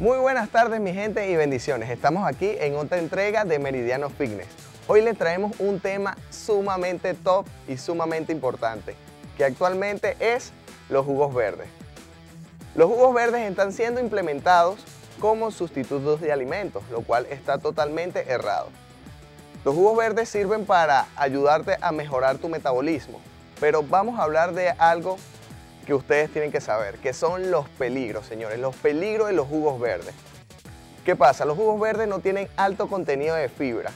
Muy buenas tardes mi gente y bendiciones. Estamos aquí en otra entrega de Meridiano Fitness. Hoy les traemos un tema sumamente top y sumamente importante, que actualmente es los jugos verdes. Los jugos verdes están siendo implementados como sustitutos de alimentos, lo cual está totalmente errado. Los jugos verdes sirven para ayudarte a mejorar tu metabolismo, pero vamos a hablar de algo que ustedes tienen que saber, que son los peligros, señores, los peligros de los jugos verdes. ¿Qué pasa? Los jugos verdes no tienen alto contenido de fibra.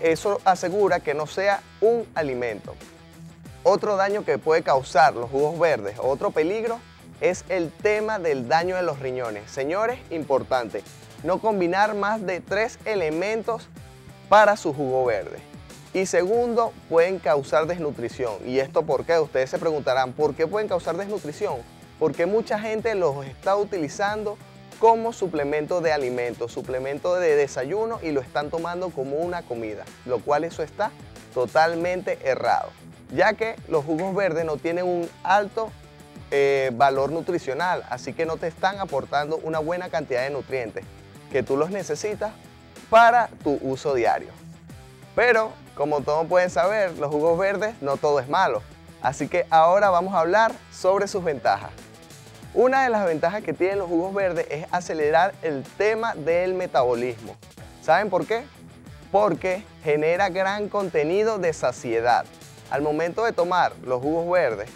Eso asegura que no sea un alimento. Otro daño que puede causar los jugos verdes, otro peligro, es el tema del daño de los riñones. Señores, importante, no combinar más de tres elementos para su jugo verde. Y segundo, pueden causar desnutrición. ¿Y esto por qué? Ustedes se preguntarán, ¿por qué pueden causar desnutrición? Porque mucha gente los está utilizando como suplemento de alimentos, suplemento de desayuno y lo están tomando como una comida, lo cual eso está totalmente errado, ya que los jugos verdes no tienen un alto eh, valor nutricional, así que no te están aportando una buena cantidad de nutrientes que tú los necesitas para tu uso diario. Pero, como todos pueden saber, los jugos verdes no todo es malo. Así que ahora vamos a hablar sobre sus ventajas. Una de las ventajas que tienen los jugos verdes es acelerar el tema del metabolismo. ¿Saben por qué? Porque genera gran contenido de saciedad. Al momento de tomar los jugos verdes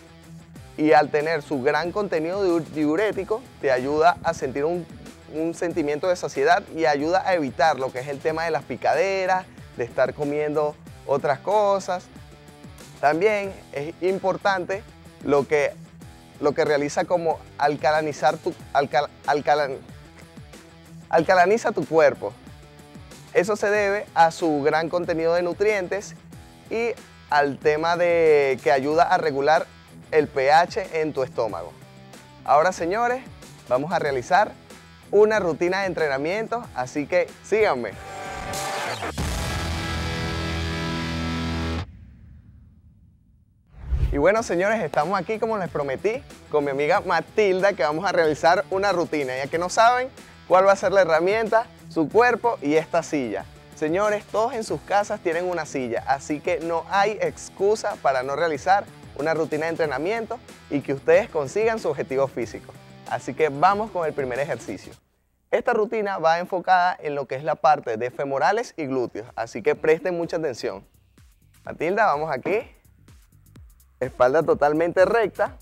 y al tener su gran contenido diurético, te ayuda a sentir un, un sentimiento de saciedad y ayuda a evitar lo que es el tema de las picaderas, de estar comiendo otras cosas. También es importante lo que, lo que realiza como alcalanizar tu, alcalaniza tu cuerpo. Eso se debe a su gran contenido de nutrientes y al tema de que ayuda a regular el pH en tu estómago. Ahora señores, vamos a realizar una rutina de entrenamiento, así que síganme. Y bueno, señores, estamos aquí, como les prometí, con mi amiga Matilda, que vamos a realizar una rutina. Ya que no saben cuál va a ser la herramienta, su cuerpo y esta silla. Señores, todos en sus casas tienen una silla, así que no hay excusa para no realizar una rutina de entrenamiento y que ustedes consigan su objetivo físico. Así que vamos con el primer ejercicio. Esta rutina va enfocada en lo que es la parte de femorales y glúteos, así que presten mucha atención. Matilda, vamos aquí espalda totalmente recta,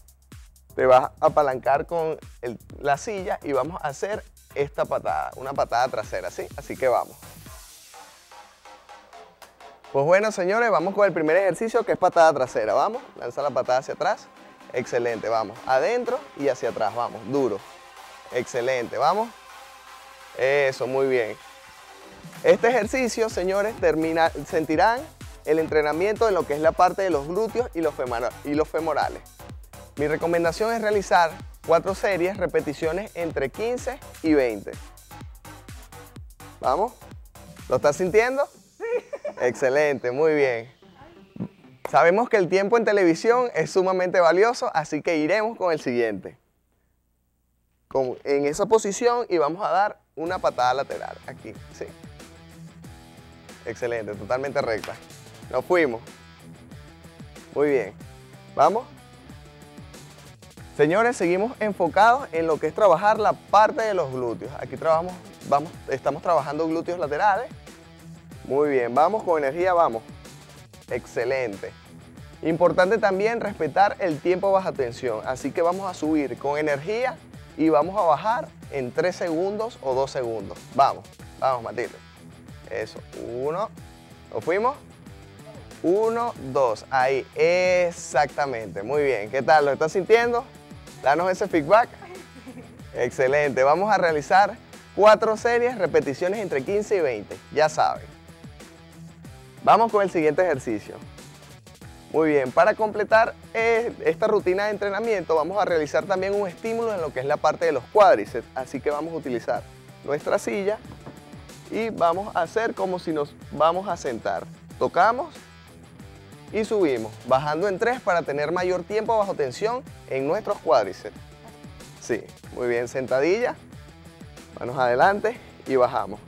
te vas a apalancar con la silla y vamos a hacer esta patada, una patada trasera, ¿sí? Así que vamos. Pues bueno, señores, vamos con el primer ejercicio que es patada trasera. Vamos, lanza la patada hacia atrás. Excelente, vamos. Adentro y hacia atrás, vamos, duro. Excelente, vamos. Eso, muy bien. Este ejercicio, señores, termina, sentirán el entrenamiento en lo que es la parte de los glúteos y los, y los femorales. Mi recomendación es realizar cuatro series, repeticiones entre 15 y 20. ¿Vamos? ¿Lo estás sintiendo? Sí. Excelente, muy bien. Sabemos que el tiempo en televisión es sumamente valioso, así que iremos con el siguiente. en esa posición y vamos a dar una patada lateral, aquí, sí. Excelente, totalmente recta. Nos fuimos. Muy bien. ¿Vamos? Señores, seguimos enfocados en lo que es trabajar la parte de los glúteos. Aquí trabajamos, vamos, estamos trabajando glúteos laterales. Muy bien, vamos con energía, vamos. Excelente. Importante también respetar el tiempo baja tensión, así que vamos a subir con energía y vamos a bajar en 3 segundos o 2 segundos. Vamos, vamos Matilde. Eso, uno, nos fuimos. Uno, dos, ahí, exactamente, muy bien. ¿Qué tal? ¿Lo estás sintiendo? Danos ese feedback. Excelente, vamos a realizar cuatro series, repeticiones entre 15 y 20, ya saben. Vamos con el siguiente ejercicio. Muy bien, para completar eh, esta rutina de entrenamiento vamos a realizar también un estímulo en lo que es la parte de los cuádriceps, así que vamos a utilizar nuestra silla y vamos a hacer como si nos vamos a sentar. Tocamos y subimos, bajando en tres para tener mayor tiempo bajo tensión en nuestros cuádriceps. Sí, muy bien, sentadilla. Manos adelante y bajamos.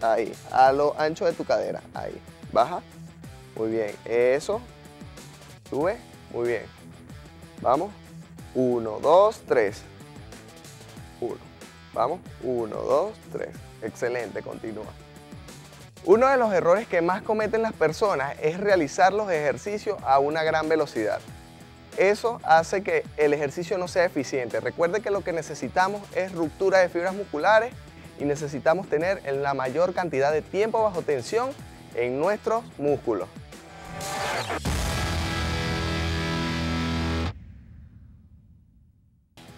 Ahí, a lo ancho de tu cadera. Ahí, baja. Muy bien, eso. Sube, muy bien. Vamos. Uno, dos, tres. Uno. Vamos. Uno, dos, tres. Excelente, continúa. Uno de los errores que más cometen las personas es realizar los ejercicios a una gran velocidad. Eso hace que el ejercicio no sea eficiente. Recuerde que lo que necesitamos es ruptura de fibras musculares y necesitamos tener la mayor cantidad de tiempo bajo tensión en nuestros músculos.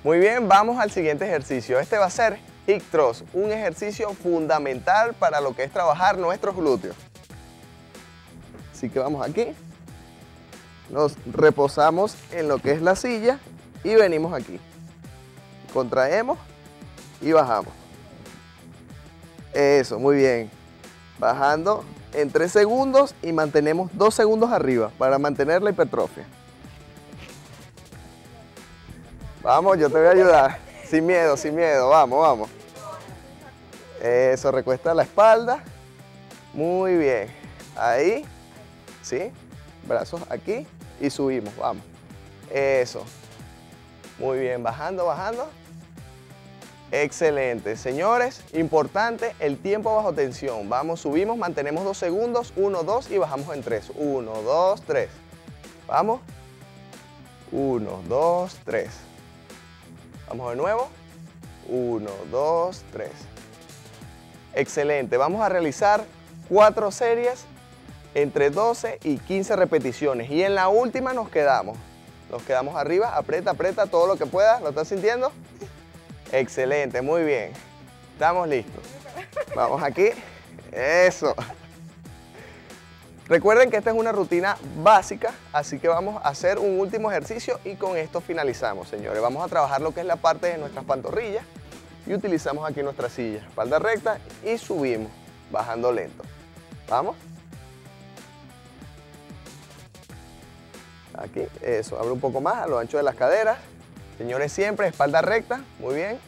Muy bien, vamos al siguiente ejercicio. Este va a ser hip un ejercicio fundamental para lo que es trabajar nuestros glúteos. Así que vamos aquí, nos reposamos en lo que es la silla y venimos aquí. Contraemos y bajamos. Eso, muy bien. Bajando en 3 segundos y mantenemos 2 segundos arriba para mantener la hipertrofia. Vamos, yo te voy a ayudar. Sin miedo, sin miedo. Vamos, vamos. Eso, recuesta la espalda. Muy bien. Ahí. ¿Sí? Brazos aquí y subimos. Vamos. Eso. Muy bien. Bajando, bajando. Excelente. Señores, importante el tiempo bajo tensión. Vamos, subimos, mantenemos dos segundos. Uno, dos y bajamos en tres. Uno, dos, tres. Vamos. Uno, dos, tres. De nuevo. 1, 2, 3. Excelente. Vamos a realizar cuatro series entre 12 y 15 repeticiones. Y en la última nos quedamos. Nos quedamos arriba, aprieta, aprieta todo lo que puedas. ¿Lo estás sintiendo? Excelente, muy bien. Estamos listos. Vamos aquí. Eso. Recuerden que esta es una rutina básica, así que vamos a hacer un último ejercicio y con esto finalizamos, señores. Vamos a trabajar lo que es la parte de nuestras pantorrillas y utilizamos aquí nuestra silla, espalda recta y subimos, bajando lento. ¿Vamos? Aquí, eso, abre un poco más a lo ancho de las caderas. Señores, siempre espalda recta, muy bien.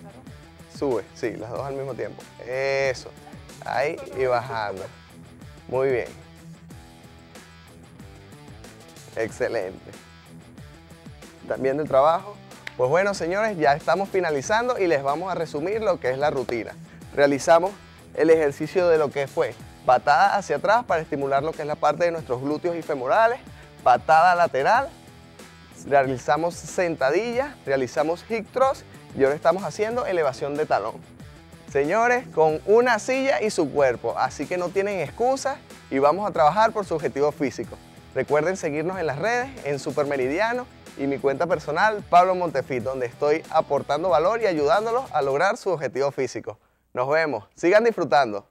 Sube, sí, las dos al mismo tiempo. Eso, ahí y bajando. Muy bien. Excelente. ¿Están viendo el trabajo? Pues bueno, señores, ya estamos finalizando y les vamos a resumir lo que es la rutina. Realizamos el ejercicio de lo que fue patada hacia atrás para estimular lo que es la parte de nuestros glúteos y femorales, patada lateral, realizamos sentadilla, realizamos hip thrust y ahora estamos haciendo elevación de talón. Señores, con una silla y su cuerpo, así que no tienen excusas y vamos a trabajar por su objetivo físico. Recuerden seguirnos en las redes, en Supermeridiano y mi cuenta personal, Pablo Montefit, donde estoy aportando valor y ayudándolos a lograr su objetivo físico. Nos vemos, sigan disfrutando.